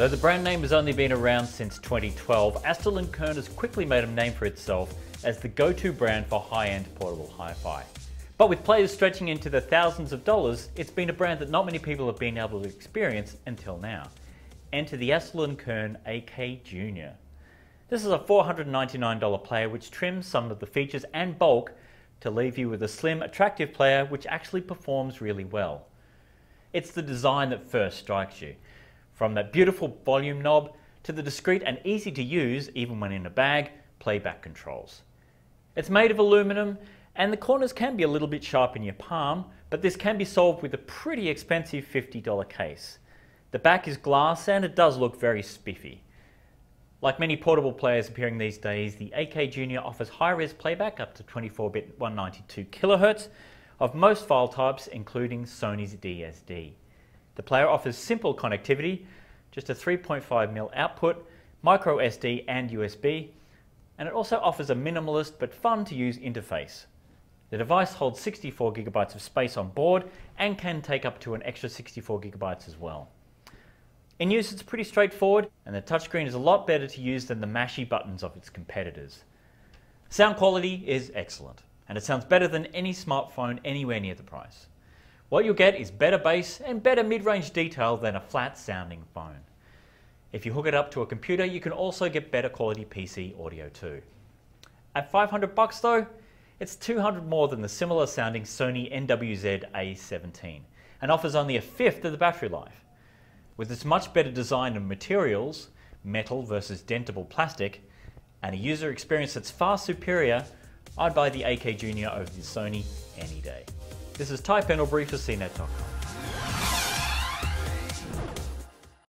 Though the brand name has only been around since 2012, Astell & Kern has quickly made a name for itself as the go-to brand for high-end portable hi-fi. But with players stretching into the thousands of dollars, it's been a brand that not many people have been able to experience until now. Enter the Astell & Kern AK Junior. This is a $499 player which trims some of the features and bulk to leave you with a slim, attractive player which actually performs really well. It's the design that first strikes you. From that beautiful volume knob to the discreet and easy to use, even when in a bag, playback controls. It's made of aluminum and the corners can be a little bit sharp in your palm, but this can be solved with a pretty expensive $50 case. The back is glass and it does look very spiffy. Like many portable players appearing these days, the AK Junior offers high-res playback up to 24-bit 192 kHz of most file types including Sony's DSD. The player offers simple connectivity, just a 3.5mm output, micro SD and USB, and it also offers a minimalist but fun to use interface. The device holds 64GB of space on board and can take up to an extra 64GB as well. In use it's pretty straightforward and the touchscreen is a lot better to use than the mashy buttons of its competitors. Sound quality is excellent and it sounds better than any smartphone anywhere near the price. What you'll get is better bass and better mid-range detail than a flat sounding phone. If you hook it up to a computer, you can also get better quality PC audio too. At 500 bucks though, it's 200 more than the similar sounding Sony NWZ A17 and offers only a fifth of the battery life. With its much better design and materials, metal versus dentable plastic, and a user experience that's far superior, I'd buy the AK Junior over the Sony any day. This is Ty Pendlebury for CNET.com.